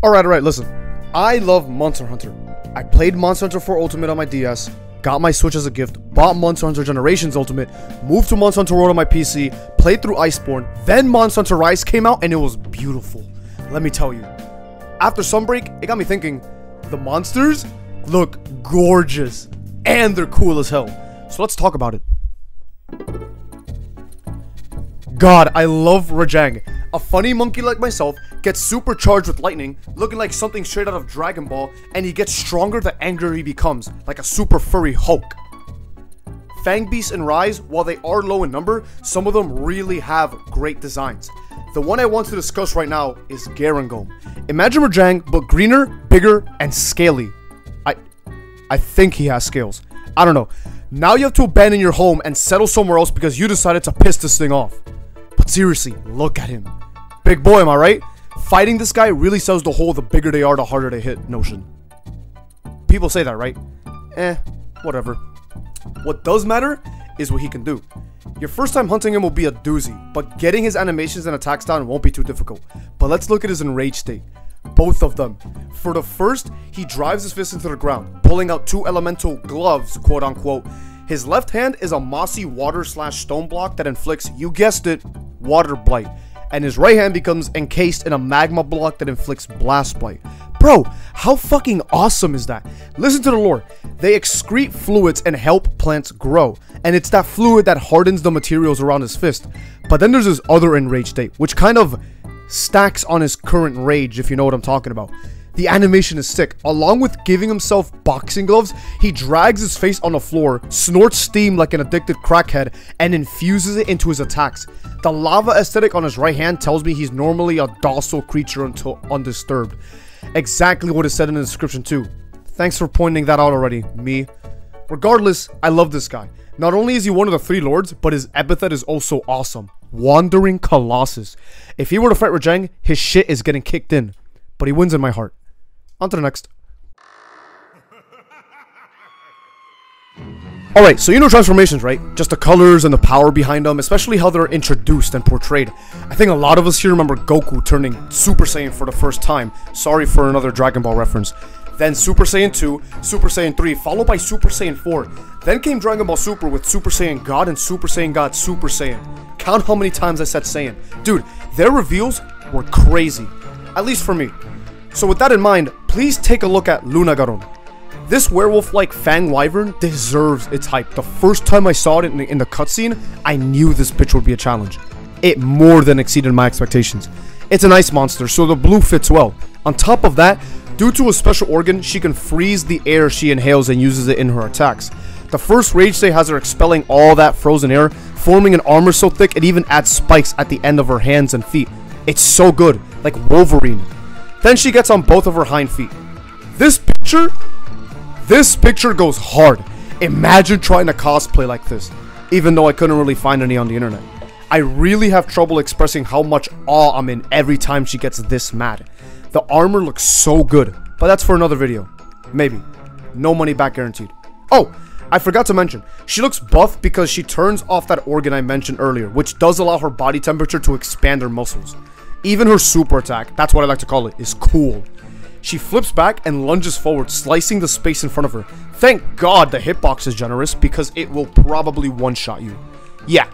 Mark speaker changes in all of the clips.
Speaker 1: Alright, alright, listen. I love Monster Hunter. I played Monster Hunter 4 Ultimate on my DS, got my Switch as a gift, bought Monster Hunter Generations Ultimate, moved to Monster Hunter World on my PC, played through Iceborne, then Monster Hunter Rise came out and it was beautiful. Let me tell you. After Sunbreak, it got me thinking, the monsters look gorgeous and they're cool as hell. So let's talk about it. God, I love Rajang. A funny monkey like myself gets supercharged with lightning, looking like something straight out of Dragon Ball, and he gets stronger the angrier he becomes, like a super furry Hulk. Fang Beast and Rise, while they are low in number, some of them really have great designs. The one I want to discuss right now is Garangolm. Imagine Rajang, but greener, bigger, and scaly. I I think he has scales. I don't know. Now you have to abandon your home and settle somewhere else because you decided to piss this thing off. But seriously, look at him. Big boy, am I right? Fighting this guy really sells the whole the bigger they are, the harder they hit notion. People say that, right? Eh, whatever. What does matter is what he can do. Your first time hunting him will be a doozy, but getting his animations and attacks down won't be too difficult. But let's look at his enraged state. Both of them. For the first, he drives his fist into the ground, pulling out two elemental gloves, quote unquote. His left hand is a mossy water slash stone block that inflicts, you guessed it, water blight. And his right hand becomes encased in a magma block that inflicts blast blight. Bro, how fucking awesome is that? Listen to the lore. They excrete fluids and help plants grow. And it's that fluid that hardens the materials around his fist. But then there's his other enraged state, which kind of stacks on his current rage, if you know what I'm talking about. The animation is sick. Along with giving himself boxing gloves, he drags his face on the floor, snorts steam like an addicted crackhead, and infuses it into his attacks. The lava aesthetic on his right hand tells me he's normally a docile creature until undisturbed. Exactly what is said in the description too. Thanks for pointing that out already, me. Regardless, I love this guy. Not only is he one of the three lords, but his epithet is also awesome. Wandering Colossus. If he were to fight Rajang, his shit is getting kicked in. But he wins in my heart. On to the next. Alright, so you know transformations, right? Just the colors and the power behind them, especially how they're introduced and portrayed. I think a lot of us here remember Goku turning Super Saiyan for the first time. Sorry for another Dragon Ball reference. Then Super Saiyan 2, Super Saiyan 3, followed by Super Saiyan 4. Then came Dragon Ball Super with Super Saiyan God and Super Saiyan God Super Saiyan. Count how many times I said Saiyan. Dude, their reveals were crazy. At least for me. So with that in mind, please take a look at Lunagaron. This werewolf-like Fang Wyvern deserves its hype. The first time I saw it in the, in the cutscene, I knew this bitch would be a challenge. It more than exceeded my expectations. It's an ice monster, so the blue fits well. On top of that, due to a special organ, she can freeze the air she inhales and uses it in her attacks. The first rage state has her expelling all that frozen air, forming an armor so thick it even adds spikes at the end of her hands and feet. It's so good, like Wolverine. Then she gets on both of her hind feet. This picture, this picture goes hard. Imagine trying to cosplay like this, even though I couldn't really find any on the internet. I really have trouble expressing how much awe I'm in every time she gets this mad. The armor looks so good, but that's for another video. Maybe. No money back guaranteed. Oh, I forgot to mention, she looks buff because she turns off that organ I mentioned earlier, which does allow her body temperature to expand her muscles. Even her super attack, that's what I like to call it, is cool. She flips back and lunges forward, slicing the space in front of her. Thank God the hitbox is generous because it will probably one-shot you. Yeah,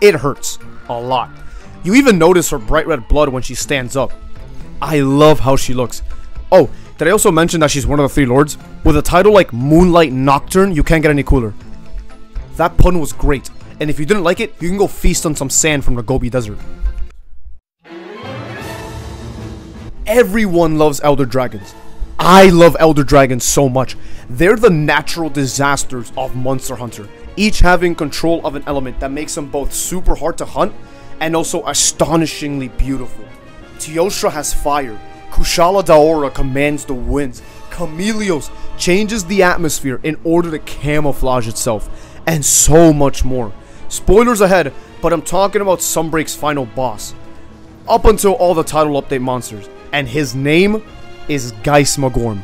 Speaker 1: it hurts. A lot. You even notice her bright red blood when she stands up. I love how she looks. Oh, did I also mention that she's one of the three lords? With a title like Moonlight Nocturne, you can't get any cooler. That pun was great, and if you didn't like it, you can go feast on some sand from the Gobi Desert. Everyone loves Elder Dragons. I love Elder Dragons so much. They're the natural disasters of Monster Hunter, each having control of an element that makes them both super hard to hunt and also astonishingly beautiful. Teostra has fire, Kushala Daora commands the winds, Chameleos changes the atmosphere in order to camouflage itself, and so much more. Spoilers ahead, but I'm talking about Sunbreak's final boss. Up until all the title update monsters, and his name is Gaismagorm.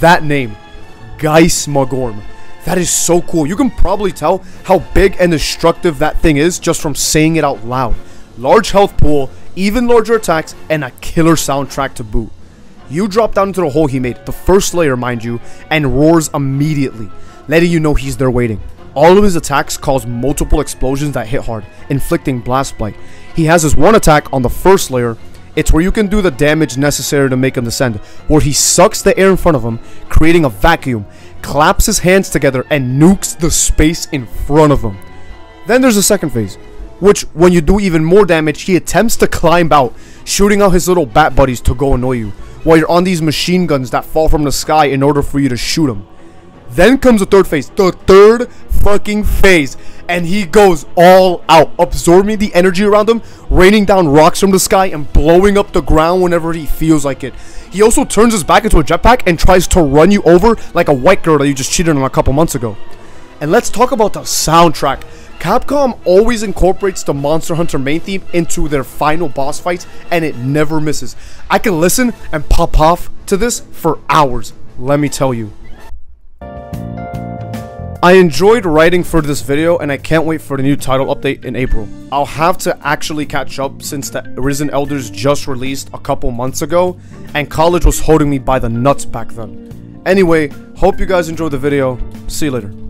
Speaker 1: That name, Gaismagorm. That is so cool. You can probably tell how big and destructive that thing is just from saying it out loud. Large health pool, even larger attacks, and a killer soundtrack to boot. You drop down into the hole he made, the first layer mind you, and roars immediately, letting you know he's there waiting. All of his attacks cause multiple explosions that hit hard, inflicting blast blight. He has his one attack on the first layer, it's where you can do the damage necessary to make him descend, where he sucks the air in front of him, creating a vacuum, claps his hands together, and nukes the space in front of him. Then there's the second phase, which, when you do even more damage, he attempts to climb out, shooting out his little bat buddies to go annoy you, while you're on these machine guns that fall from the sky in order for you to shoot him. Then comes the third phase, the third fucking phase, and he goes all out, absorbing the energy around him, raining down rocks from the sky, and blowing up the ground whenever he feels like it. He also turns his back into a jetpack and tries to run you over like a white girl that you just cheated on a couple months ago. And let's talk about the soundtrack. Capcom always incorporates the Monster Hunter main theme into their final boss fights, and it never misses. I can listen and pop off to this for hours, let me tell you. I enjoyed writing for this video and I can't wait for the new title update in April. I'll have to actually catch up since the Risen Elders just released a couple months ago and college was holding me by the nuts back then. Anyway, hope you guys enjoyed the video. See you later.